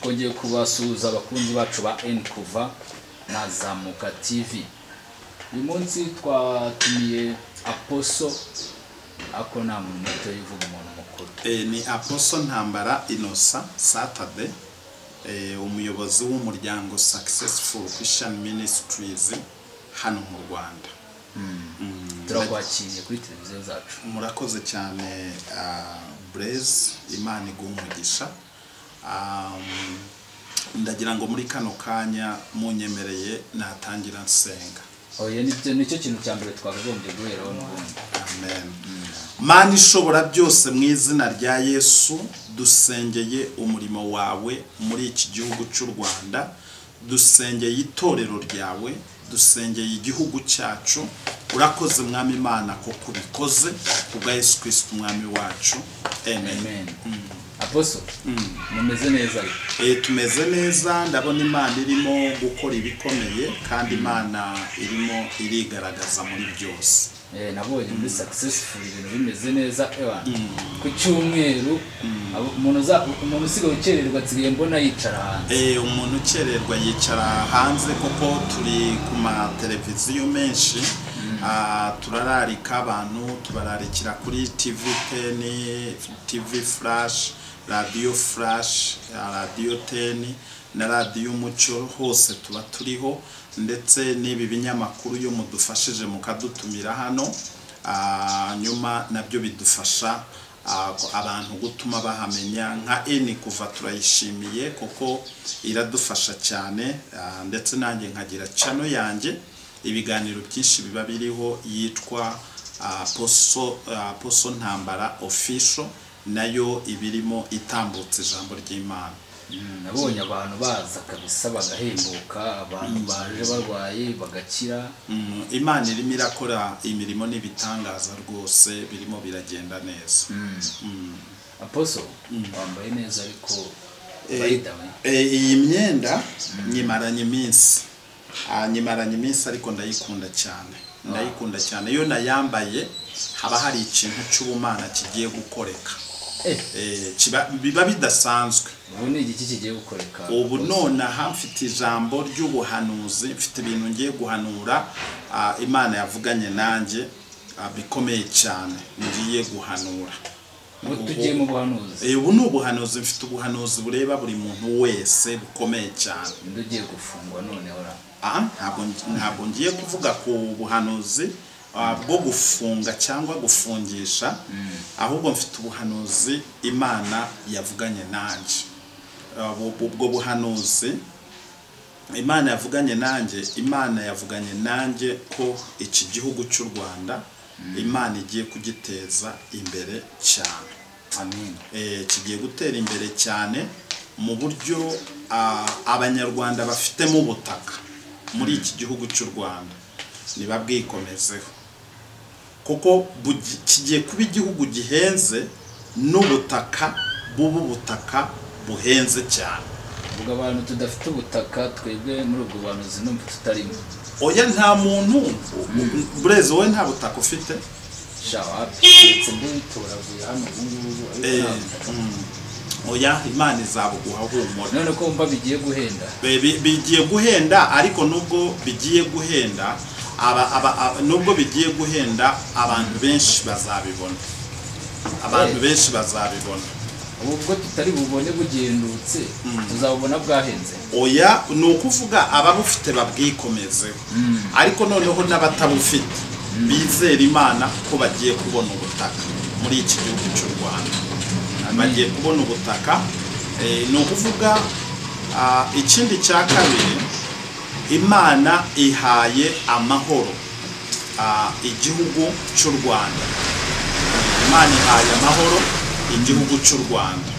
Twongeye kubasuhuza abakunzi bacu ba N kuva na Zamuka TV uyu munsi twatumiye Aposo ako nta muntu muto yivuga umuntu mukuru. Eh, ni aposo ntambara inosa saturday. Eh, umuyobozi w'umuryango successful christian ministries hano mu rwanda. Mm, turakwakiriye kuri televiziyo zacu. Murakoze cyane uh, blaise imana iguha umugisha. um, ndagira ngo muri kano kanya munyemereye natangira nsenga. Nicyo kintu cya mbere twakagombye guheraho n'ubundi amen. Mana ishobora byose mu izina rya yesu dusengeye umurimo wawe muri iki gihugu cy'u rwanda dusengeye itorero ryawe dusengeye igihugu cyacu urakoze mwami imana ko kubikoze kubwa yesu kirisiti umwami wacu. Amen. Amen Aposo mumeze neza. Eh, tumeze neza ndabona imana irimo gukora ibikomeye kandi imana irimo irigaragaza muri byose. Eh, nabonye muri successful ibintu bimeze neza ku cyumweru umuntu usigaye ukererwa nsigaye mbona yicara hanze. Eh, umuntu ukererwa yicara hanze kuko turi ku mateleviziyo menshi. Turararika abantu tubararikira kuri tv 10 tv flash radiyo ah, radiyo 10 na radiyo umucyo hose tuba turiho ndetse n'ibi binyamakuru iyo mudufashije mukadutumira hano. Ah, nyuma na byo bidufasha ah, abantu gutuma bahamenya nka eni kuva turayishimiye kuko iradufasha cyane ah, ndetse nanjye nkagira cano yanjye. Ibiganiro byinshi biba biriho yitwa ah, poso ntambara official na yo ibirimo itambutse ijambo ry'imana. Mm, nabonye abantu baza kabisa bagahembuka abantu baje barwaye bagakira. Mm, imana irimo irakora imirimo n'ibitangaza rwose birimo biragenda neza. Aposo wambaye neza ariko Eh, eh, iyi myenda nyimaranye iminsi. Nyimaranye iminsi ariko ndayikunda cyane. Ndayikunda cyane. Iyo nayambaye haba hari ikintu cy'ubumana kigiye gukoreka. Eh, Eh, biba bidasanzwe. Ubu ni igiki kigiye gukoreka? Ubu nonaha mfite ijambo ry'ubuhanuzi mfite ibintu ngiye guhanura ah, imana yavuganye nanjye ah, bikomeye cyane. Ngiye guhanura. Tugiye mu buhanuzi. Eh, ubu ni ubuhanuzi. Mfite ubuhanuzi bureba buri muntu wese bukomeye cyane. Undi ugiye gufungwa noneho. Aha ntabwo ntabwo ngiye kuvuga ku buhanuzi ah, bwo gufunga cyangwa gufungisha ahubwo mfite ubuhanuzi imana yavuganye nanjye. Ah, ubwo buhanuzi imana yavuganye nanjye imana yavuganye nanjye ko iki gihugu cy'u rwanda imana igiye kugiteza imbere cyane. Eh, kigiye gutera imbere cyane mu buryo ah, abanyarwanda bafitemo ubutaka muri iki gihugu cy'u rwanda. Ntibabwikomezeho kuko bugi- kigiye kuba igihugu gihenze n'ubutaka buba ubutaka buhenze cyane. Ubwo abantu tudafite ubutaka twebwe muri ubwo buhanuzi numva tutarimo. Oya nta muntu bureze wowe nta butaka ufite? Shawa ndetse mbitoraguye hano ubu ngubu oya imana izabuguha humura. None ko wumva bigiye guhenda. Bigiye guhenda ariko nubwo bigiye guhenda aba, aba, aba, nubwo bigiye guhenda abantu benshi bazabibona. Abantu Eh. benshi bazabibona. Ubu ubwo tutari bubone bugendutse tuzabubona bwahenze. Oya ni ukuvuga ababufite babwikomezeho ariko noneho n'abatabufite. Bizera imana ko bagiye kubona ubutaka muri iki gihugu cy'u rwanda. Bagiye kubona ubutaka eh, ni ukuvuga ah, ikindi cya kabiri imana ihaye amahoro ah, igihugu cy'u rwanda. Imana ihaye amahoro igihugu cy'u rwanda.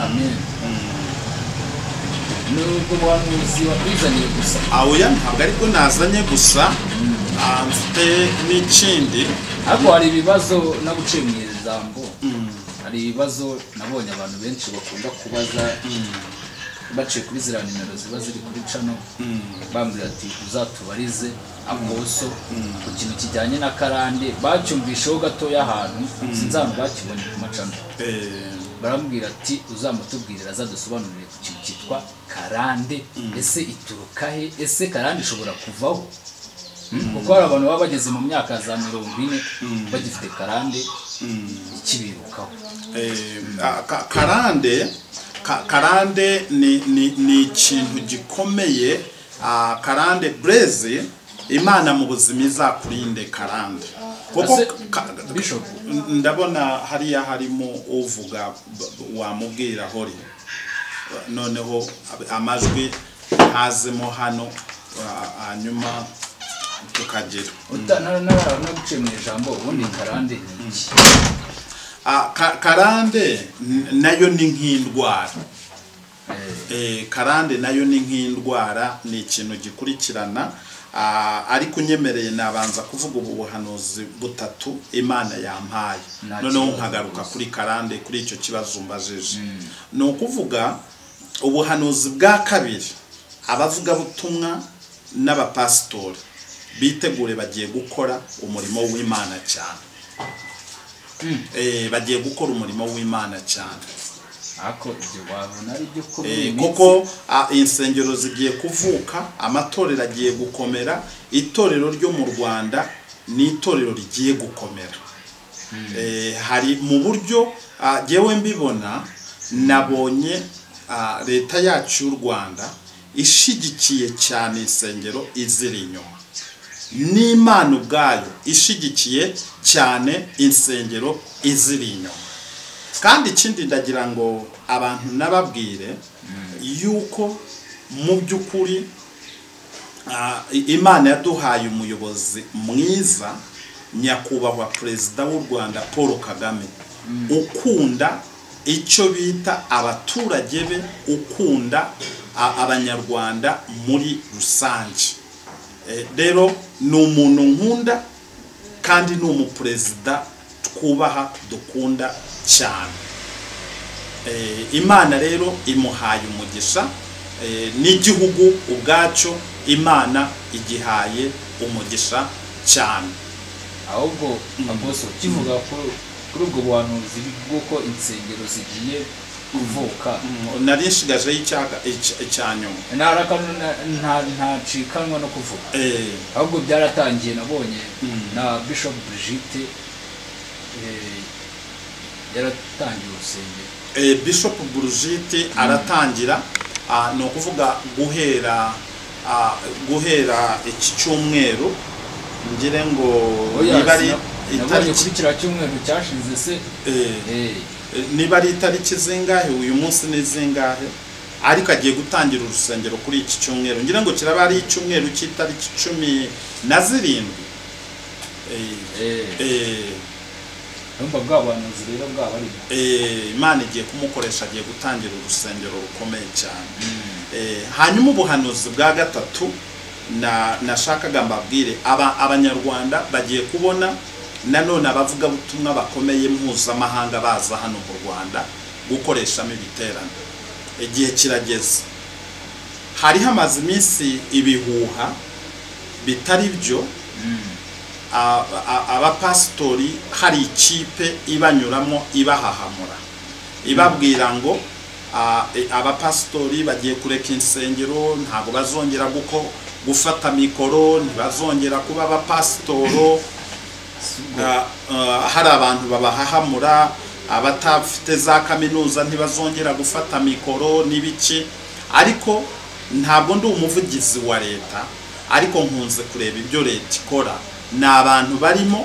Amen. Nubwo buhanuzi wakwizaniye gusa. Oya ntabwo ariko nazanye gusa. Ah, mfite n'ikindi. Ariko hari ibibazo naguciye mu ijambo hari ibibazo nabonye abantu benshi bakunda kubaza. Baciye kuri ziriya nimero ziba ziri kuri cano bambwira ati uzatubarize aposo ku kintu kijyanye na karande. Bacyumvisheho gatoya ahantu sinzi ahantu bakibonye ku macano Eh, barambwira ati uzamutubwirira azadusobanurire ku kintu cyitwa karande. Ese ituruka he? Ese karande ishobora kuvaho? Kuko hari abantu baba bageze mu myaka za mirongo ine bagifite karande ikibirukaho. ka- karande ka- karande ni, ni, ni ikintu gikomeye ah, karande breze imana mu buzima izakurinde karande ndabona hariya harimo uvuga wamubwira hori noneho amajwi ntazemo hano ah, hanyuma tukagera uta- na- na- naguciye mu ijambo ubundi karande ni iki Ah, karande n- na yo ni nk'indwara. Eh, Eh, karande na yo ni nk'indwara ni ikintu gikurikirana. Ah, ariko unyemereye nabanza kuvuga ubu buhanuzi butatu imana yampaye. Noneho nkagaruka kuri karande kuri icyo kibazo mbajije. Ni ukuvuga ubuhanuzi bwa kabiri abavugabutumwa n'abapasitori bitegure bagiye gukora umurimo w'imana cyane. Bagiye gukora umurimo w'imana cyane. Eh, kuko insengero zigiye kuvuka amatorero agiye gukomera itorero ryo mu rwanda ni itorero rigiye gukomera. Eh, hari mu buryo jyewe mbibona nabonye leta yacu y'u rwanda ishigikiye cyane insengero iziri inyuma. N'imana ubwayo ishigikiye cyane insengero iziri inyuma. Kandi ikindi ndagira ngo abantu nababwire yuko mu by'ukuri imana yaduhaye umuyobozi mwiza nyakubahwa perezida w'u rwanda paul kagame. Ukunda icyo bita abaturage be ukunda abanyarwanda muri rusange. Rero ni umuntu nkunda kandi ni umuperezida twubaha dukunda cyane. Eh, imana rero imuhaye umugisha. Eh, n'igihugu ubwacyo imana igihaye umugisha cyane. Ahubwo aposo kivuga kuri kuri ubwo buhanuzi bw'uko insengero zigiye kuvuka. Nari nshigajeho icyaga icya- nyuma. Ntacikanwa no kuvuga Eh, ahubwo byaratangiye nabonye na bishop brigitte eh, yaratangiye urusengero. Eh, bishop burujite aratangira ah, ni ukuvuga guhera ah, guhera iki cyumweru ngire ngo niba ari itariki kiriya cyumweru cyashize se. Niba ari itariki zingahe uyu munsi ni zingahe? Ariko agiye gutangira urusengero kuri iki cyumweru. Ngira ngo kiraba ari icyumweru cy'itariki cumi na zirindwi. Eh, eh, eh, imana igiye kumukoresha agiye gutangira urusengero rukomeye cyane. Eh, hanyuma ubuhanuzi bwa gatatu na nashakaga mbabwire aba abanyarwanda bagiye kubona nanone abavugabutumwa bakomeye mpuzamahanga baza hano mu rwanda gukoreshamo ibiterane. Igihe kirageze. Hari hamaze iminsi ibihuha bitari byo a- abapasitori hari ikipe ibanyuramo ibahahamura ibabwira ngo e, abapasitori bagiye kureka insengero ntabwo bazongera gufata mikoro ntibazongera kuba abapasitoro hari abantu babahahamura abatafite za kaminuza ntibazongera gufata mikoro n'ibiki ariko ntabwo ndi umuvugizi wa leta ariko nkunze kureba ibyo leta ikora. Ni abantu barimo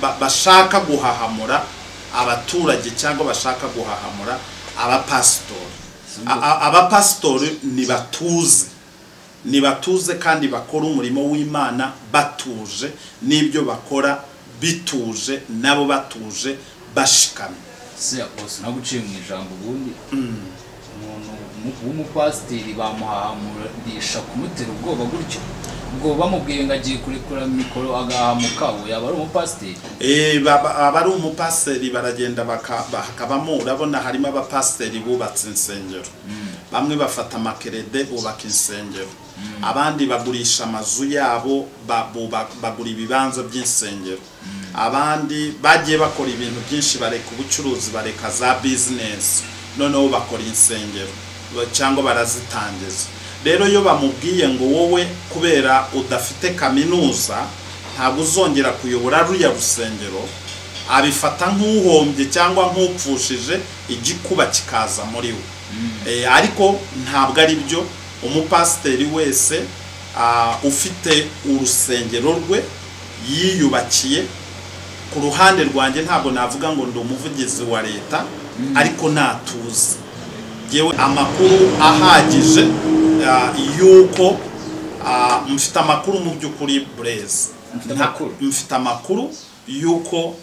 ba- bashaka guhahamura abaturage cyangwa bashaka guhahamura abapasitori. A- a- abapasitori nibatuze kandi bakora umurimo w'imana batuje n'ibyo bakora bituje nabo batuje bashikamye. Se aposo naguciye mu ijambo ubundi. Umuntu w'umu- w'umupasiteri bamuhamurisha kumutera ubwoba gutyo. Ubwo bamubwiye ngo agiye kurekura mikoro agahamuka ubu yaba ari umupasiteri? Eh, baba- abari umupasiteri baragenda baka- hakabamo urabona harimo abapasiteri bubatse insengero. Bamwe bafata amakerede bubaka insengero. Abandi bagurisha amazu yabo bagura ibibanza by'insengero. Abandi bagiye bakora ibintu byinshi bareka ubucuruzi bareka za bizinesi noneho bakora insengero cyangwa barazitangiza. Rero iyo bamubwiye ngo wowe kubera udafite kaminuza ntabwo uzongera kuyobora ruriya rusengero abifata nk'uhombye cyangwa nk'upfushije igikuba kikaza muri we. Eh, ariko ntabwo ari byo umupasiteri wese ufite urusengero rwe yiyubakiye. Ku ruhande rwanjye ntabwo navuga ngo ndi umuvugizi wa leta ariko natuzi. Yewe amakuru ahagije ah, y'uko mfite amakuru mu by'ukuri burezi Mfite amakuru? y'uko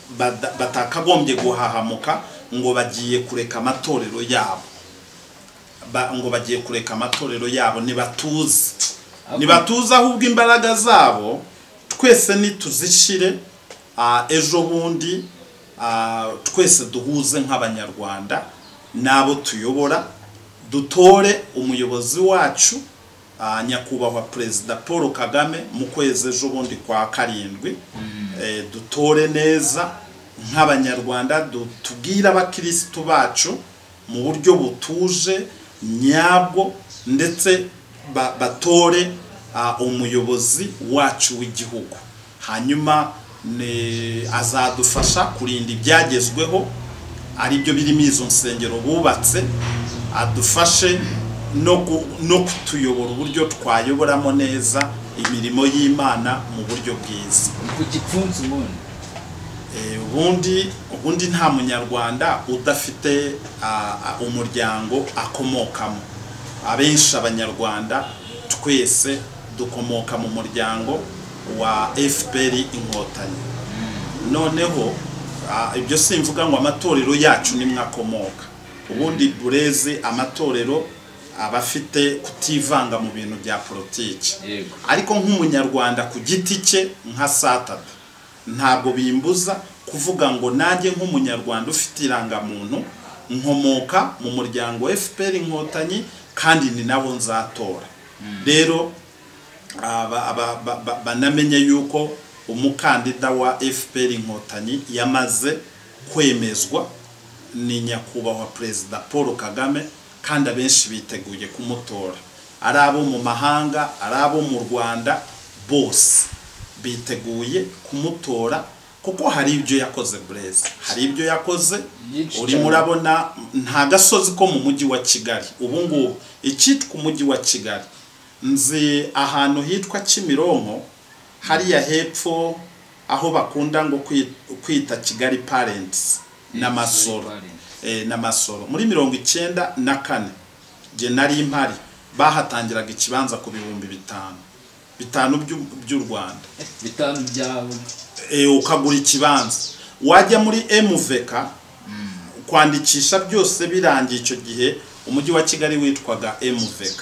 batakagombye guhahamuka ngo bagiye kureka amatorero yabo. Ngo bagiye kureka amatorero yabo ntibatuze ntibatuze ahubwo imbaraga zabo twese nituzishire ah, ejo bundi twese duhuze nk'abanyarwanda n'abo tuyobora dutore umuyobozi wacu ah, nyakubahwa perezida paul kagame mu kwezi ejo bundi kwa karindwi. Eh, dutore neza nk'abanyarwanda tubwire abakirisitu bacu mu buryo butuje nyabwo ndetse ba- batore umuyobozi wacu w'igihugu. Hanyuma azadufasha kurinda ibyagezweho ari byo birimo izo nsengero bubatse adufashe no kutuyobora uburyo twayoboramo neza imirimo y'imana mu buryo bwiza. Ku gipfunsi ubundi. Ubundi ubundi nta munyarwanda udafite umuryango akomokamo. Abenshi abanyarwanda twese dukomoka mu muryango wa fpr inkotanyi. Noneho ibyo simvuga ngo amatorero yacu nimwe akomoka ubundi burezi amatorero aba afite kutivanga mu bintu bya politiki. Ariko nk'umunyarwanda ku giti cye nka satata ntabwo bimbuza kuvuga ngo nanjye nk'umunyarwanda ufite irangamuntu nkomoka mu muryango fpr inkotanyi kandi ni nabo nzatora. Rero ba- ba- banamenye yuko umukandida wa fpr inkotanyi yamaze kwemezwa ni nyakubahwa perezida paul kagame kandi abenshi biteguye kumutora. Ari abo mu mahanga ari abo mu rwanda bose. Biteguye kumutora kuko hari ibyo yakoze burezi hari ibyo yakoze urimo urabona nta gasozi ko mu mujyi wa kigali. Ubu ngubu icyitwa umujyi wa kigali. Nzi ahantu hitwa kimironko hariya hepfo aho bakunda ngo kwi- kwita kigali parents n'amasoro eh, n'amasoro muri mirongo icyenda na kane jye nari impari bahatangiraga ikibanza ku bihumbi bitanu. Bitanu by'u rwanda. Bitanu byawe e, ukagura ikibanza. Wajya muri MVK kwandikisha byose birangiye icyo gihe umujyi wa kigali witwaga MVK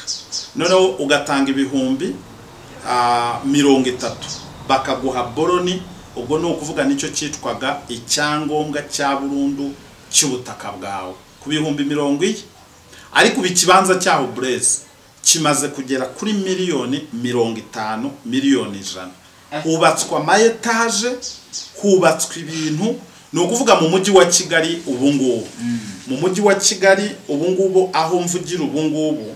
noneho ugatanga ibihumbi ah, mirongo itatu. Bakaguha boroni ubwo ni ukuvuga ni cyo cyitwaga icyangombwa cya burundu cy'ubutaka bwawe. Ku bihumbi mirongo iye ariko ubu ikibanza cyaho burezi kimaze kugera kuri miliyoni mirongo itanu miliyoni ijana. Hubatswe ama etaje hubatswe ibintu. Ni ukuvuga mu mujyi wa kigali ubu ngubu. Mu mujyi wa kigali ubu ngubu aho mvugira ubu ngubu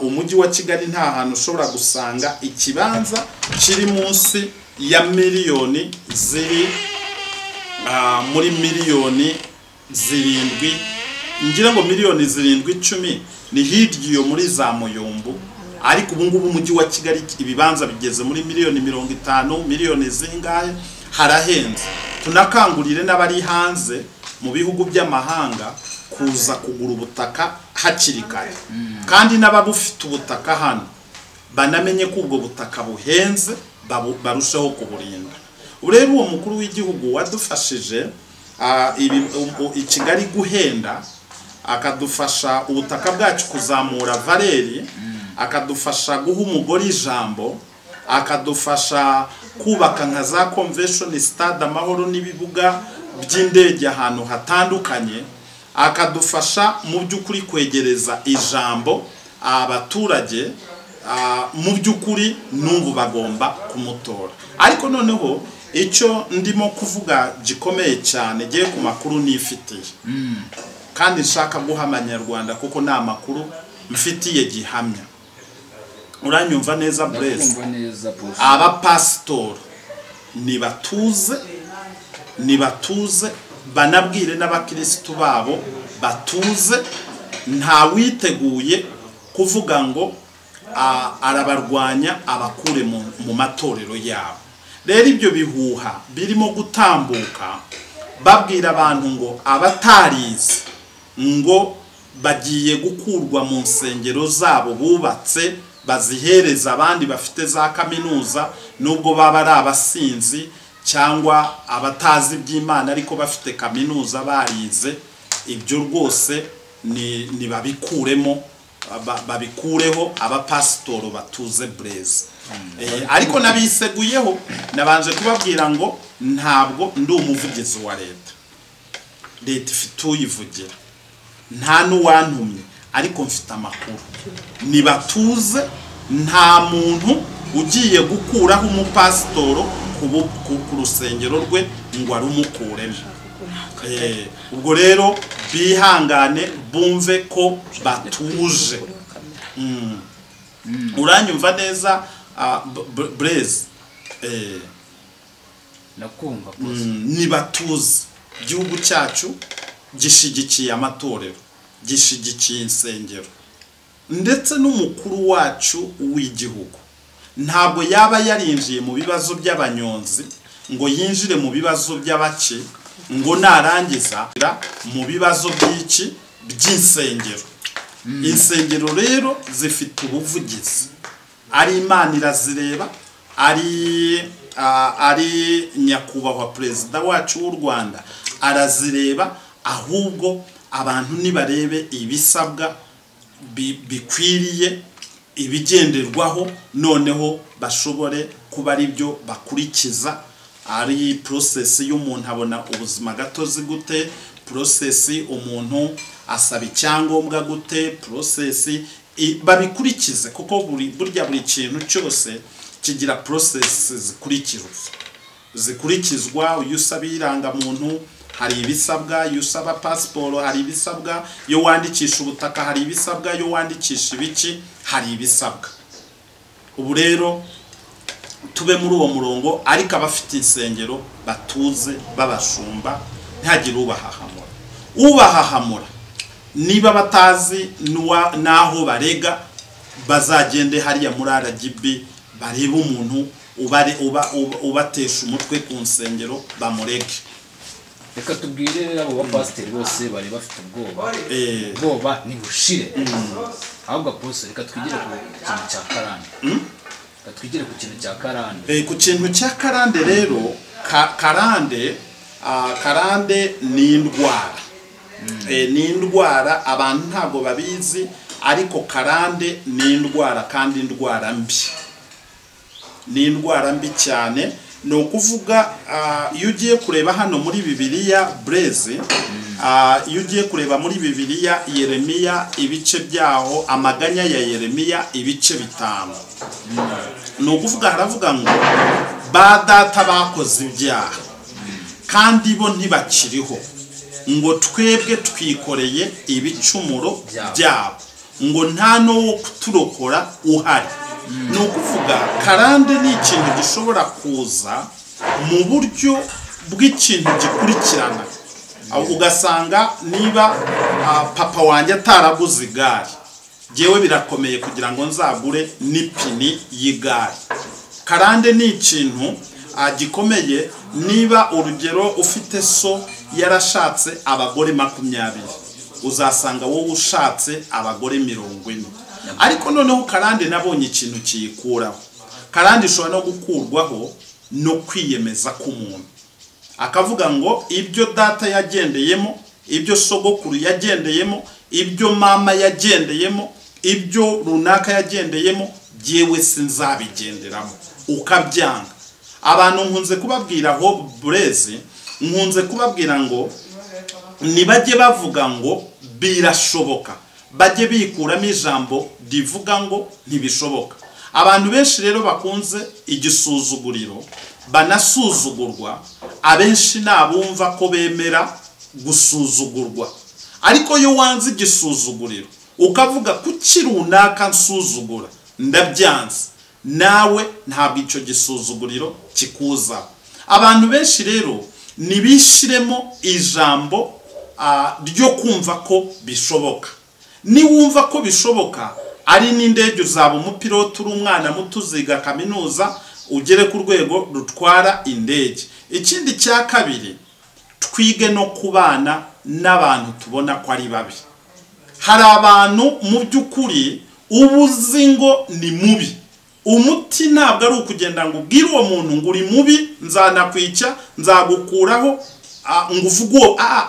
umujyi wa kigali nta hantu ushobora gusanga ikibanza kiri munsi ya miliyoni ziri muri miliyoni zirindwi. Ngira ngo miliyoni zirindwi icumi ni hirya iyo muri za muyumbu. Ariko ubu ngubu umujyi wa kigali ibibanza bigeze muri miliyoni mirongo itanu miliyoni zingahe harahenze. Tunakangurire n'abari hanze mu bihugu by'amahanga kuza kugura ubutaka hakiri kare. Kandi n'ababufite ubutaka hano banamenye ko ubwo butaka buhenze barusheho kuburinda. Ubu rero uwo mukuru w'igihugu wadufashije i kigali guhenda akadufasha ubutaka bwacu kuzamura valeri akadufasha guha umugore ijambo akadufasha kubaka nka za convention stade amahoro n'ibibuga by'indege ahantu hatandukanye akadufasha mu by'ukuri kwegereza ijambo abaturage mu by'ukuri n'ubu bagomba kumutora. Ariko noneho icyo ndimo kuvuga gikomeye cyane giye ku makuru nifitiye. Kandi nshaka guha abanyarwanda kuko ni amakuru mfitiye gihamya. Uranyumva neza burezi abapasitori nibatuze nibatuze banabwire n'abakirisitu babo batuze. Nta witeguye kuvuga ngo arabarwanya abakure mu matorero yabo. Rero ibyo bihuha birimo gutambuka babwira abantu ngo abatarize ngo bagiye gukurwa mu nsengero zabo bubatse bazihereza abandi bafite za kaminuza nubwo baba ari abasinzi cyangwa abatazi iby'imana ariko bafite kaminuza barize ibyo rwose ni babikuremo ba- babikureho abapasitoro batuze bureze Eh, ariko nabiseguyeho nabanje kubabwira ngo ntabwo ndi umuvugizi wa leta. Leta ifite uyivugira. Nta n'uwantumye. Ariko mfite amakuru. Nibatuze nta muntu ugiye gukuraho umupasitoro ku rusengero rwe ngo arumukuremo. Eh, ubwo rero bihangane bumve ko batuje. Mm. uranyumva neza ah, B- B- Blaise? Eh, ndakumva Apostle. Mm, nibatuze. Igihugu cyacu gishyigikiye amatorero. Gishyigikiye insengero. Ndetse n'umukuru wacu w'igihugu. Ntabwo yaba yarinjiye mu bibazo by'abanyonzi ngo yinjire mu bibazo by'abake ngo narangiza mu bibazo by'iki? By'insengero. Insengero rero zifite ubuvugizi. Ari imana irazireba ari ari nyakubahwa perezida wacu w'u rwanda arazireba ahubwo abantu nibarebe ibisabwa bi- bikwiriye ibigenderwaho noneho bashobore kuba ari byo bakurikiza. Ari porosesi y'umuntu abona ubuzima gatozi gute porosesi umuntu asaba icyangombwa gute porosesi babikurikize kuko burya buri kintu cyose kigira porosesi zikurikizwa zikurikizwa iyo usaba irangamuntu hari ibisabwa iyo usaba pasiporo hari ibisabwa iyo wandikisha ubutaka hari ibisabwa iyo wandikisha ibiki hari ibisabwa. Ubu rero tube muri uwo murongo ariko abafite insengero batuze babashumba ntihagire ubahahamura. Ubahahamura niba batazi n'aho barega bazagende hariya muri RGB barebe umuntu ubatesha umutwe ku nsengero bamurege. Reka tubwire abo bapasiteri bose bari bafite ubwoba. Eh, ubwoba nibushire ahubwo Apostle reka twigire ku kintu cya karande. Reka twigire ku kintu cya karande. Eh, ku kintu cya karande rero ka, karande ah, karande ni indwara Eh, ni indwara abantu ntabwo babizi ariko karande ni indwara kandi indwara mbi. Ni indwara mbi cyane. Ni ukuvuga ah, iyo ugiye kureba hano muri bibiliya bureze iyo ugiye kureba muri bibiliya yeremiya ibice byaho amaganya ya yeremiya ibice bitanu. Ni ukuvuga haravuga ngo ba data bakoze ibyaha kandi bo ntibakiriho ngo twebwe twikoreye ibicumuro byabo ngo nta n'uwo kuturokora uhari. Ni ukuvuga karande ni ikintu gishobora kuza mu buryo bw'ikintu gikurikirana. Ugasanga niba ah, papa wanjye ataraguze igare ngewe birakomeye kugira ngo nzagure n'ipini y'igare. Karande ni ikintu ah, gikomeye niba urugero ufite so yarashatse abagore makumyabiri. Uzasanga wowe ushatse abagore mirongo ine. Ariko noneho karande nabonye ikintu kiyikuraho. Karande ishobora no gukurwaho no kwiyemeza k'umuntu. Akavuga ngo ibyo data yagendeyemo ibyo sogokuru yagendeyemo ibyo mama yagendeyemo ibyo runaka yagendeyemo jyewe sinzabigenderamo. Ukabyanga. Abantu nkunze kubabwira aho burezi nkunze kubabwira ngo ntibajye bavuga ngo birashoboka. Bajye bikuramo ijambo rivuga ngo ntibishoboka. Abantu benshi rero bakunze igisuzuguriro banasuzugurwa abenshi ni abumva ko bemera gusuzugurwa. Ariko iyo wanze igisuzuguriro ukavuga kuki runaka nsuzugura? Ndabyanze. Nawe ntabwo icyo gisuzuguriro kikuza. Abantu benshi rero ntibishyiremo ijambo ah, ryo kumva ko bishoboka. Niwumva ko bishoboka ari n'indege uzaba umupilote uri umwana muto uziga kaminuza ugere ku rwego rutwara indege. Ikindi cya kabiri twige no kubana n'abantu tubona ko ari babi. Hari abantu mu by'ukuri uba uzi ngo ni mubi. Umuti ntabwo ari ukugenda ngo ubwire uwo muntu ngo uri mubi nzanakwica nzagukuraho ah, ngo uvuge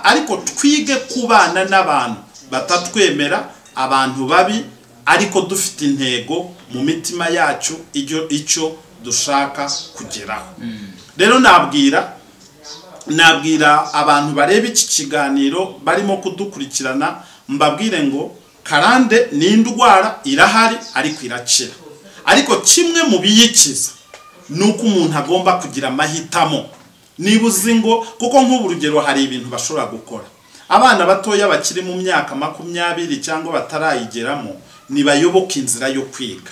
ariko twige kubana n'abantu. Batatwemera abantu babi ariko dufite intego mu mitima yacu icyo dushaka kugeraho. Rero nabwira nabwira abantu bareba iki kiganiro barimo kudukurikirana mbabwire ngo karande ni indwara irahari ariko irakira. Ariko kimwe mu biyikiza ni uko umuntu agomba kugira amahitamo. Niba uzi ngo kuko nk'ubu urugero hari ibintu bashobora gukora. Abana batoya bakiri mu myaka makumyabiri cyangwa batarayigeramo ntibayoboke inzira yo kwiga.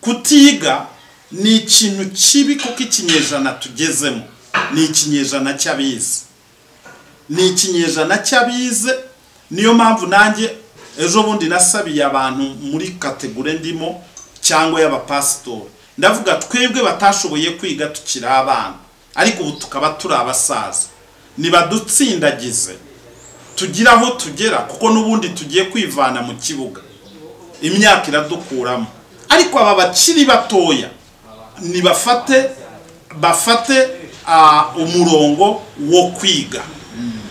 Kutiga ni ikintu kibi kuko ikinyejana tugezemo. Ni ikinyejana cy'abize. Ni ikinyejana cy'abize niyo mpamvu nanjye ejo bundi nasabiye abantu muri kategori ndimo cyangwa y'abapasitori. Ndavuga twebwe batashoboye kwiga tukiri abana ariko ubu tukaba turi abasaza. Nibadutsindagize tugire aho tugera kuko n'ubundi tugiye kwivana mu kibuga. Imyaka iradukuramo. Ariko aba bakiri batoya nibafate bafate umurongo wo kwiga.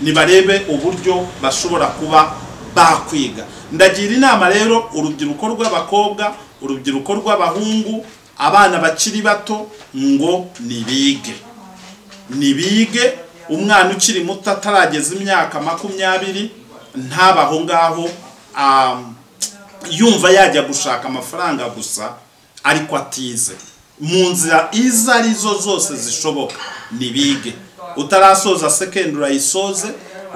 Nibarebe uburyo bashobora kuba bakwiga. Ndagira inama rero urubyiruko rw'abakobwa urubyiruko rw'abahungu abana bakiri bato ngo nibige. Nibige umwana ukiri muto atarageza imyaka makumyabiri ntaba aho ngaho ah, yumva yajya gushaka amafaranga gusa ariko atize. Mu nzira izo ari zo zose zishoboka nibige utarasoza secondary urayisoze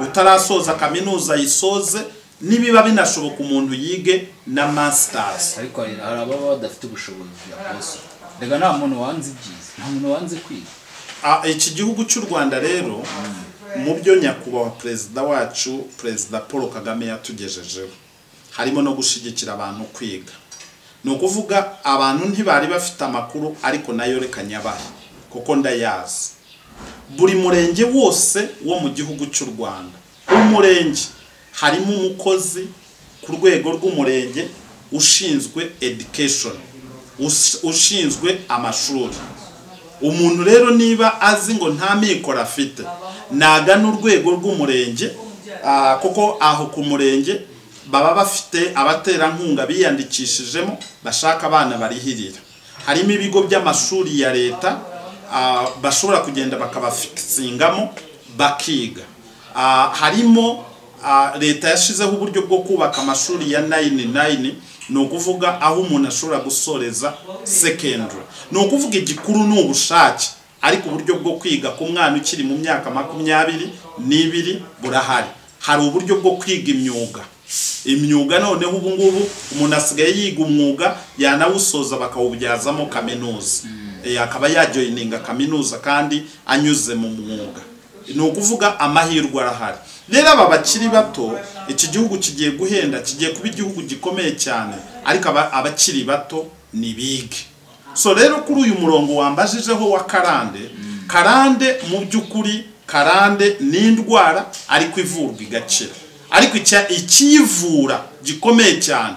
utarasoza kaminuza ayisoze nibiba binashoboka umuntu yige na masters. Ariko hari ababa badafite ubushobozi poso reka nta muntu wanze ibyiza nta muntu wanze kwiga. Iki gihugu cy'u rwanda rero mu byo nyakubahwa perezida wacu perezida paul kagame yatugejejeho. Harimo no gushyigikira abantu kwiga. Ni ukuvuga abantu ntibari bafite amakuru ariko na yo reka nyabahe kuko ndayazi. Buri murenge wose wo mu gihugu cy'u rwanda umurenge harimo umukozi ku rwego rw'umurenge ushinzwe education us- ushinzwe amashuri. Umuntu rero niba azi ngo nta mikoro afite nagana urwego rw'umurenge ah, kuko aho ku murenge baba bafite abaterankunga biyandikishijemo bashaka abana barihirira. Harimo ibigo by'amashuri ya leta ah, bashobora kugenda bakabafikisingamo bakiga. Ah, harimo leta yashyizeho uburyo bwo kubaka amashuri ya nayini nayini ni ukuvuga aho umuntu ashobora gusoreza secondary. Ni ukuvuga igikuru ni ubushake ariko uburyo bwo kwiga ku mwana ukiri mu myaka makumyabiri n'ibiri burahari. Hari uburyo bwo kwiga imyuga imyuga noneho ubu ngubu umuntu asigaye yiga umwuga yanawusoza bakawubyazamo kaminuza. Eh, akaba yajoyininga kaminuza kandi anyuze mu mwuga. Ni ukuvuga amahirwe arahari. Rero aba bakiri bato iki gihugu kigiye guhenda kigiye kuba igihugu gikomeye cyane ariko aba- abakiri bato ni bige. So rero kuri uyu murongo wambajijeho wa karande karande mu by'ukuri karande ni indwara ariko ivurwa igakira. Ariko ikiyivura gikomeye cyane.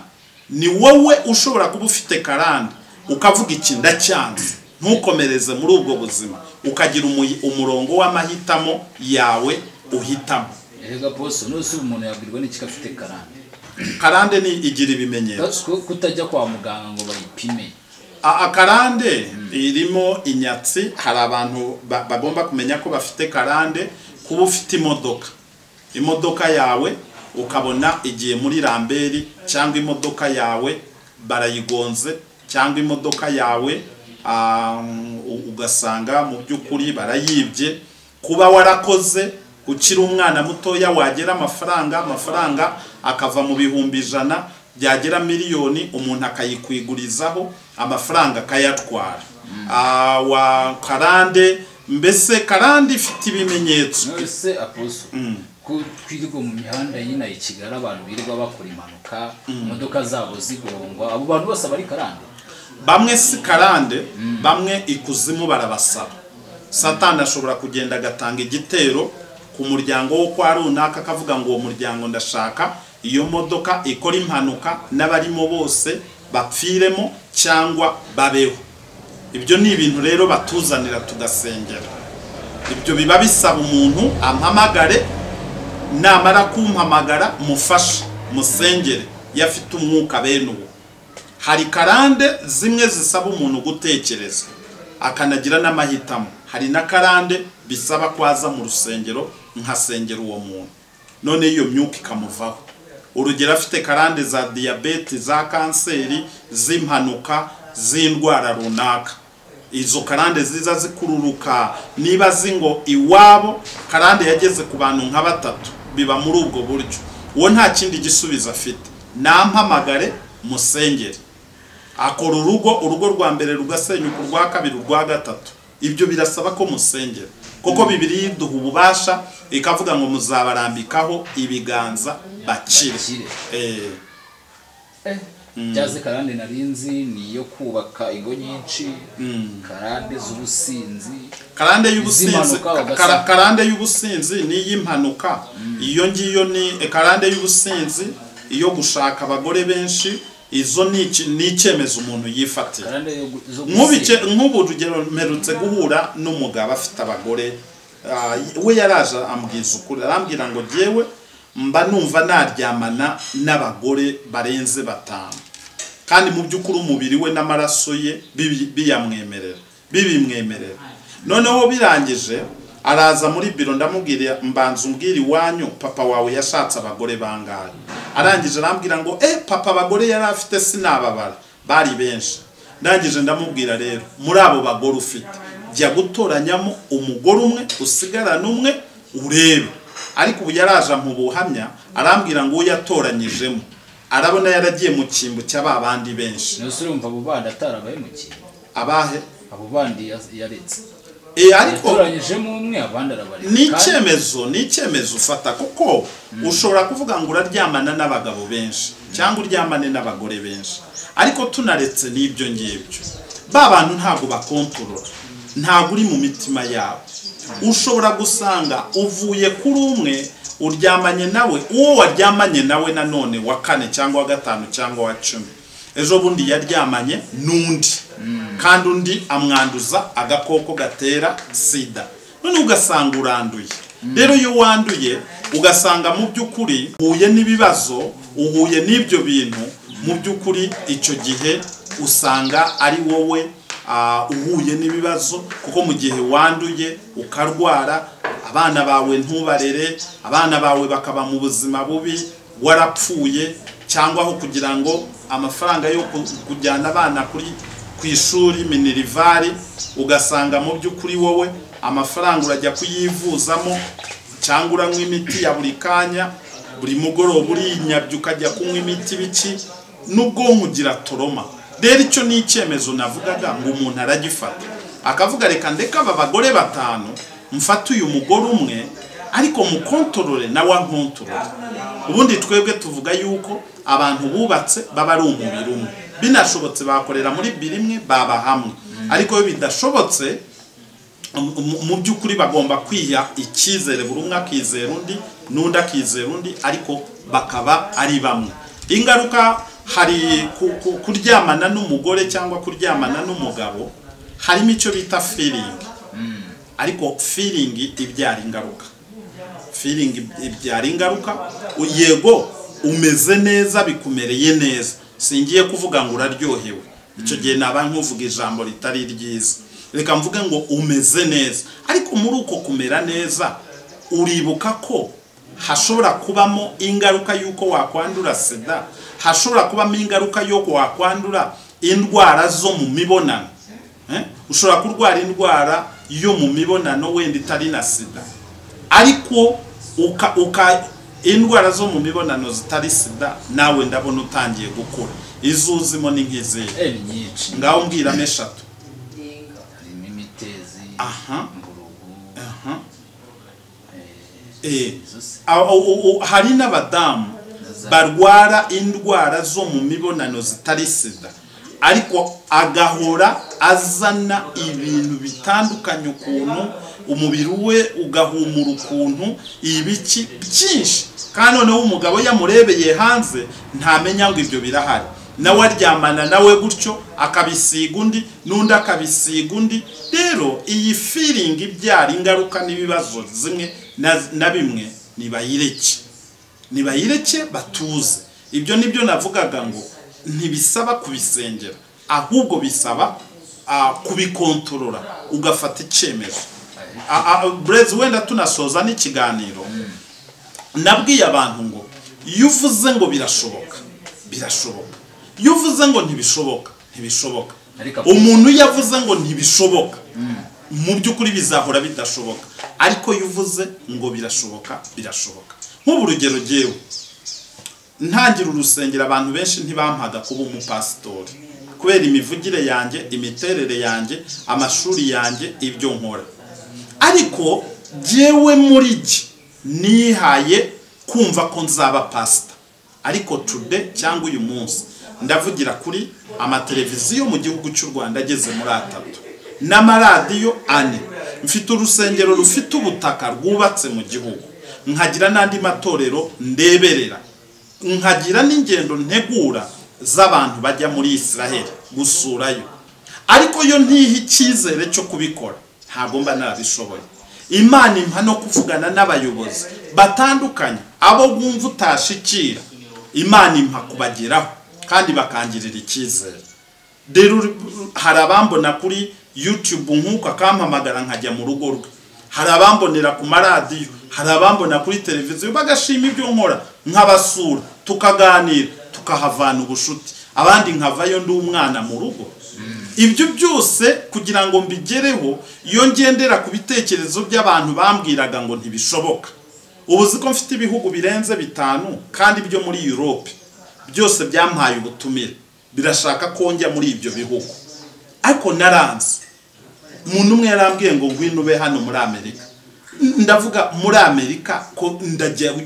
Ni wowe ushobora kuba ufite karande ukavuga iki ndacyanze. Ntukomereze muri ubwo buzima. Ukagira umurongo w'amahitamo yawe uhitamo. Erega poso nose ubu umuntu yabwirwa n'iki afite karande. Karande ni igira ibimenyetso. Kutajya kwa muganga ngo bayipime. Akarande irimo inyatsi hari abantu ba- bagomba kumenya ko bafite karande kuba ufite imodoka. Imodoka yawe ukabona igiye muri ramberi cyangwa imodoka yawe barayigonze cyangwa imodoka yawe ugasanga mu by'ukuri barayibye. Kuba warakoze ukiri umwana mutoya wagera amafaranga amafaranga akava mu bihumbi ijana byagera miliyoni umuntu akayikwigurizaho amafaranga akayatwara. Ah, wa karande mbese karande ifite ibimenyetso? Nose aposo ko twirirwa mu mihanda y'ino i kigali abantu birirwa bakora impanuka imodoka zabo zigongwa abo bantu bose bari karande. Bamwe si karande bamwe ikuzimu barabasaba. Satani ashobora kugenda agatanga igitero ku muryango wo kwa runaka akavuga ngo uwo muryango ndashaka iyo modoka ikora impanuka n'abarimo bose bapfiremo cyangwa babeho. Ibyo ni ibintu rero batuzanira tugasengera. Ibyo biba bisaba umuntu ampamagare namara kumpamagara mufashe musengere. Iyo afite umwuka bene hari karande zimwe zisaba umuntu gutekereza. Akanagira n'amahitamo. Hari na karande bisaba ko aza mu rusengero nkasengera uwo muntu. None iyo myuka ikamuvaho. Urugero afite karande za diyabete za kanseri z'impanuka z'indwara runaka. Izo karande ziza zikururuka. Niba azi ngo iwabo karande yageze ku bantu nka batatu biba muri ubwo buryo. Uwo nta kindi gisubizo afite. Nampamagare musengere. Akora urugo urugo rwa mbere rugasenyuka urwa kabiri urwa gatatu. Ibyo birasaba ko musengera. Kuko bibiri duha ububasha ikavuga ngo muzabarambikaho ibiganza bakire. Bakire. Eh, byaze karande narinzi ni iyo kubaka ingo nyinshi karande z'ubusinzi karande y'ubusinzi karande y'ubusinzi ni iy'impanuka. Iyo ngiyo ni eh, karande y'ubusinzi iyo gushaka abagore benshi izo ni icyemezo umuntu yifatira nk'ubu urugero mperutse guhura n'umugabo afite abagore ah, we yaraje ambwiza ukuri arambwira ngo jyewe mba numva naryamana n'abagore barenze batanu. Kandi mu by'ukuri umubiri we n'amaraso ye biyamwemerera bibimwemerera. Noneho birangije araza muri biro ndamubwira mbanza umbwira iwanyu papa wawe yashatse abagore bangahe? Arangije arambwira ngo eh papa abagore yari afite sinababara. Bari benshi. Ndangije ndamubwira rero muri abo bagore ufite jya gutoranyamo umugore umwe usigarane umwe urebe. Ariko ubu yaraje mu buhamya arambwira ngo uwo yatoranyijemo arabona yaragiye mu cyimbo cy'aba bandi benshi. Nose urumva abo bandi atarabahemukiye abahe? Abo bandi yaretse. Ariko abandi arabareka ni icyemezo ni icyemezo ufata kuko ushobora kuvuga ngo uraryamana n'abagabo benshi cyangwa uryamane n'abagore benshi. Ariko tunaretse n'ibyo ngibyo. Ba bantu ntabwo bakontorora. Ntabwo uri mu mitima yabo. Ushobora gusanga uvuye kuri umwe uryamanye nawe uwo waryamanye nawe nanone wa kane cyangwa wa gatanu cyangwa wa cumi. Ejo bundi yaryamanye n'undi. Kandi undi amwanduza agakoko gatera sida. None ugasanga uranduye. Rero iyo wanduye ugasanga mu by'ukuri uhuye n'ibibazo uhuye n'ibyo bintu mu by'ukuri icyo gihe usanga ari wowe uhuye n'ibibazo kuko mu gihe wanduye ukarwara abana bawe ntubarere abana bawe bakaba mu buzima bubi warapfuye cyangwa aho kugira ngo amafaranga yo ku- kujyana abana kuri ku ishuri minerivari ugasanga mu by'ukuri wowe amafaranga urajya kuyivuzamo cyangwa uranywa imiti ya buri kanya buri mugoroba uriyinyabya ukajya kunywa imiti biki n'ubwonko ugira toroma rero icyo ni icyemezo navugaga ngo umuntu aragifata. Akavuga reka ndeke aba bagore batanu mfate uyu mugore umwe ariko mukontorore nawe ankontorore ubundi twebwe tuvuga yuko abantu bubatse baba ari umubiri umwe. Binashobotse bakorera muri biri imwe baba hamwe. Ariko iyo bidashobotse mu- by'ukuri bagomba kwiha icyizere. Buri umwe akizera undi n'undi akizera undi ariko bakaba ari bamwe. Ingaruka hari ku- ku- kuryamana n'umugore cyangwa kuryamana n'umugabo harimo icyo bita feeling. Ariko feeling ibyara ingaruka. Feeling ibyara ingaruka. Yego umeze neza bikumereye neza. Singiye kuvuga ngo uraryohewe. Icyo gihe naba nkuvuga ijambo ritari ryiza. Reka mvuge ngo umeze neza. Ariko muri uko kumera neza uribuka ko hashobora kubamo ingaruka y'uko wakwandura sida hashobora kubamo ingaruka y'uko wakwandura indwara zo mu mibonano. Eh? ushobora kurwara indwara yo mu mibonano wenda itari na sida. Ariko indwara zo mu mibonano zitari sida nawe ndabona utangiye gukura. Izo uzimo ni nk'izihe Eh, ngaho mbwiramo eshatu harimo imitezi Aha. Eh, u- hari n'abadamu barwara indwara zo mu mibonano zitari sida. Ariko agahora azana ibintu bitandukanye ukuntu umubiri we ugahumura ukuntu ibiki byinshi. Kandi noneho umugabo yamurebeye hanze ntamenya ngo ibyo birahari. Nawe aryamana nawe gutyo akabisiga undi n'undi akabisiga undi. Rero iyi firingi ibyara ingaruka n'ibibazo zimwe na- bimwe nibayireke. Nibayireke batuze. Ibyo ni byo navugaga ngo ntibisaba kubisengera ahubwo bisaba ah, kubikontorora ugafata icyemezo. Blaise wenda tunasoza n'ikiganiro. Nabwiye abantu ngo iyo uvuze ngo birashoboka birashoboka. Iyo uvuze ngo ntibishoboka ntibishoboka. Umuntu iyo avuze ngo ntibishoboka mu by'ukuri bizahora bidashoboka. Ariko iyo uvuze ngo birashoboka birashoboka. Nk'ubu urugero jyewe ntangira urusengero abantu benshi ntibampaga kuba umupasitori kubera imivugire yanjye imiterere yanjye amashuri yanjye ibyo nkora. Ariko jyewe muri jye nihaye kumva ko nzaba pasita ariko tude cyangwa uyu munsi ndavugira kuri amateleviziyo mu gihugu cy'u rwanda ageze muri atatu. N'amaradiyo ane. Mfite urusengero rufite ubutaka rwubatse mu gihugu. Nkagira n'andi matorero ndeberera. Nkagira n'ingendo ntegura z'abantu bajya muri israheli gusurayo. Ariko yo ntiha icyizere cyo kubikora. Ntabwo mba narabishoboye imana impa no kuvugana n'abayobozi batandukanye abo wumva utashikira. Imana impa kubageraho kandi bakangirira icyizere. Hari abambona kuri youtube nk'uko akampamagara nkajya mu rugo rwe. Hari abambonera ku maradiyo hari abambona kuri televiziyo bagashima ibyo nkora nkabasura tukaganira tukahavana ubushuti abandi nkavayo ndi umwana mu rugo. Ibyo byose kugira ngo mbigereho iyo ngendera ku bitekerezo by'abantu bambwiraga ngo ntibishoboka. Ubu ko mfite ibihugu birenze bitanu kandi byo muri Europe. Byose byampaye ubutumire. Birashaka ko njya muri ibyo bihugu. Ariko naranze. Umuntu umwe yarambwiye ngo ngwino ube hano muri amerika. Ndavuga muri amerika ko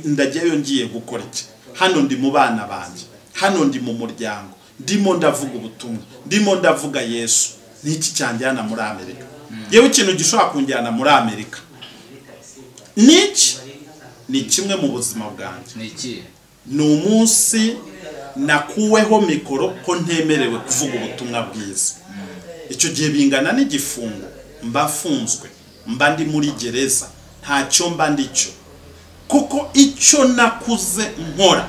ndajyayo ngiye gukora iki? Hano ndi mu bana banjye hano ndi mu muryango. Ndimo ndavuga ubutumwa. Ndimo ndavuga yesu. N'iki cyanjyana muri amerika? Yewe ikintu gishobora kunjyana muri amerika. N'iki ni kimwe mu buzima bwanjye. Ni umunsi nakuweho mikoro ko ntemerewe kuvuga ubutumwa bwiza. Icyo gihe bingana n'igifungo. Mba mfunzwe. Mba ndi muri gereza. Ntacyo mba ndicyo kuko icyo nakuze nkora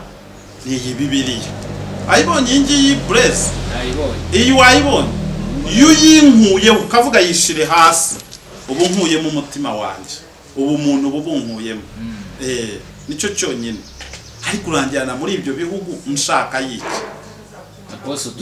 iyi bibiriya ayibonye iyi ngiyi nayibonye iyi wayibonye iyo uyinkuyeho ukavuga yishire hasi. Ubu nkuyemo umutima wanjye ubu umuntu ubu bunkuyemo Eh, ni cyo cyonyine ariko uranjyana muri ibyo bihugu nshaka y'iki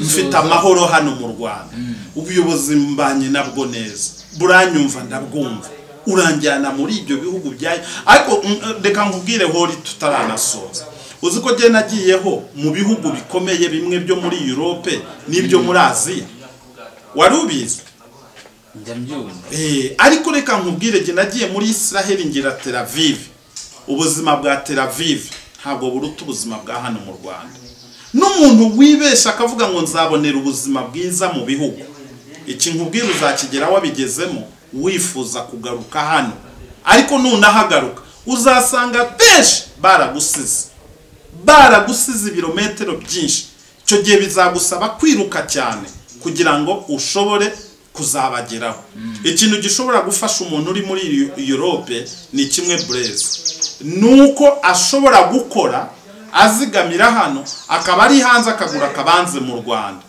mfite amahoro hano mu rwanda. Ubuyobozi mbanye nabwo neza. Buranyumva ndabwumva uranjyana muri ibyo bihugu byayo ariko mm, reka nkubwire hori tutaranasoza. Uzi ko njye nagiyeho mu bihugu bikomeye bimwe byo muri europe n'ibyo muri aziya wari ubizi? Eh, ariko reka nkubwire njye nagiye muri israheli ngira tel aviv. Ubuzima bwa tel aviv ntabwo buruta ubuzima bwa hano mu rwanda. N'umuntu wibesha akavuga ngo nzabonera ubuzima bwiza mu bihugu. Iki nkubwire uzakigera wabigezemo wifuza kugaruka hano. Ariko nunahagaruka. Uzasanga benshi baragusize. Baragusize ibirometero byinshi. Icyo gihe bizagusaba kwiruka cyane kugira ngo ushobore kuzabageraho. Ikintu gishobora gufasha umuntu uri muri Europe ni kimwe bureze ni uko ashobora gukora azigamira hano akaba ari hanze akagura akabanze mu rwanda.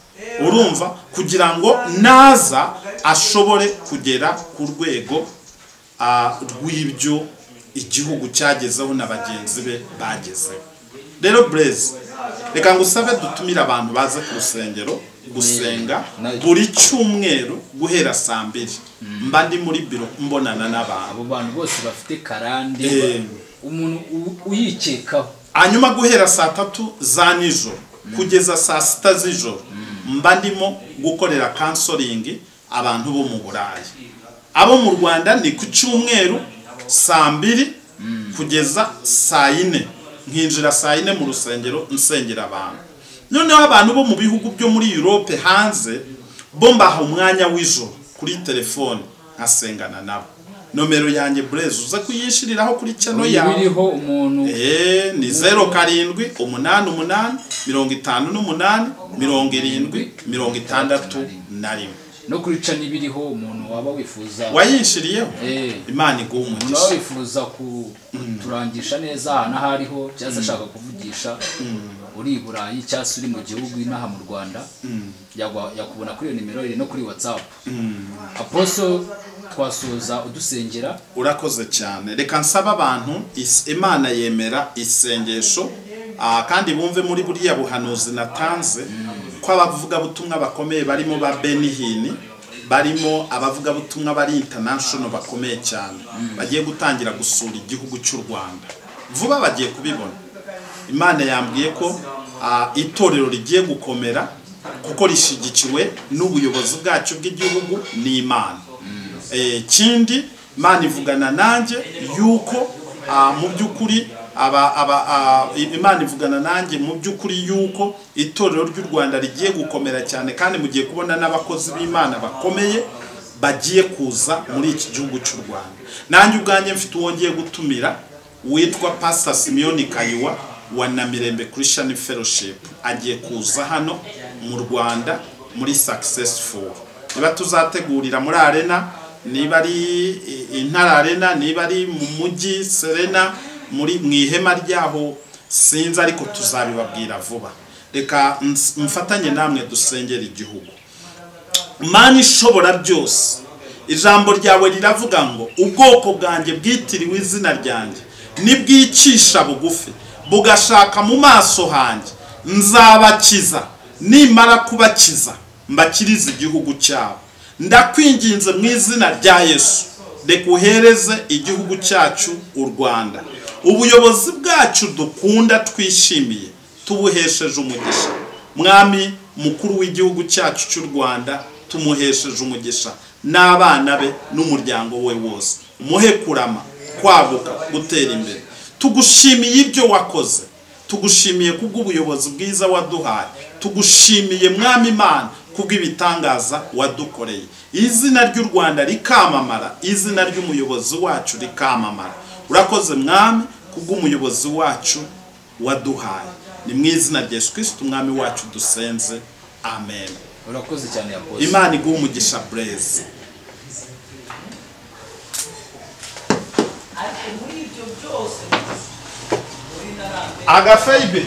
Urumva? Kugira ngo naza ashobore kugera ku rwego ah, rw'ibyo igihugu cyagezeho na bagenzi be bagezeho. Rero burezi reka ngusabe dutumire abantu baze ku rusengero gusenga buri cyumweru guhera saa mbiri. Mba ndi muri biro mbonana n'abantu. Abo bantu bose bafite karande Eh. umuntu uyikekaho. Hanyuma guhera saa tatu za nijoro kugeza saa sita z'ijoro mba ndimo gukorera kansoringi abantu bo mu burayi. Abo mu rwanda ni ku cyumweru saa mbiri kugeza saa yine. Nkinjira saa yine mu rusengero nsengera abantu. Noneho abantu bo mu bihugu byo muri europe hanze bo mbaha umwanya w'ijoro kuri telefone nkasengana nabo. Nomero yanjye burezi uza kuyishyiriraho kuri cano yawe? Eh, ni zeru karindwi umunani umunani mirongo itanu n'umunani mirongo irindwi mirongo itandatu na rimwe. No kuri ca n'ibiriho umuntu waba wifuza. Wayinshiriyeho? Eh. imana iguha umuntu umugisha waba wifuza kuturangisha neza ahantu aho ariho cyangwa se ashaka kuvugisha uri i burayi cyangwa uri mu gihugu inaha mu rwanda yakubona kuri iyo nimero iri no kuri whatsapp. Aposo twasoza udusengera. Urakoze cyane. Reka nsaba abantu imana yemera isengesho. Ah, kandi bumve muri buriya buhanuzi natanze. Ko abavugabutumwa bakomeye barimo ba benihini barimo abavugabutumwa bari international bakomeye cyane. Bagiye gutangira gusura igihugu cy'u rwanda. Vuba bagiye kubibona. Imana yambwiye ko itorero rigiye gukomera kuko rishyigikiwe n'ubuyobozi bwacu bw'igihugu n'imana. Eh, ikindi imana ivugana nanjye yuko mu by'ukuri imana ivugana nanjye mu by'ukuri yuko itorero ry'u rwanda rigiye gukomera cyane kandi mugiye kubona n'abakozi b'imana bakomeye bagiye kuza muri iki gihugu cy'u rwanda. Nanjye ubwanjye mfite uwo ngiye gutumira witwa pastor simiyoni kayiwa wa namirembe christian fellowship. Agiye kuza hano mu rwanda muri successful niba tuzategurira muri arena niba ari intara arena niba ari mu mujyi serena muri mu ihema ryaho sinzi ariko tuzabibabwira vuba. Reka mfatanye namwe dusengera igihugu. Mana ishobora byose ijambo ryawe riravuga ngo ubwoko bwanjye bwitiriwe izina ryanjye nibwicisha bugufi bugashaka mu maso hanjye. Nzabakiza nimara kubakiza mbakirize igihugu cyabo. Ndakwinginze mu izina rya yesu. Reka uhereze igihugu cyacu u rwanda. Ubuyobozi bwacu dukunda twishimiye. Tubuhesheje umugisha. Mwami mukuru w'igihugu cyacu cy'u rwanda tumuhesheje umugisha. N'abana be n'umuryango we wose. Umuhe kurama kwaguka gutera imbere. Tugushimiye ibyo wakoze. Tugushimiye kubw'ubuyobozi bwiza waduhaye. Tugushimiye mwami imana kubw'ibitangaza wadukoreye. Izina ry'u rwanda rikamamara. Izina ry'umuyobozi wacu rikamamara. Urakoze mwami. Kubw'umuyobozi wacu waduhaye. Ni mu izina rya yesu kirisiti umwami wacu dusenze. Amen. Urakoze cyane ya aposo imana iguha umugisha burezi agafeyibe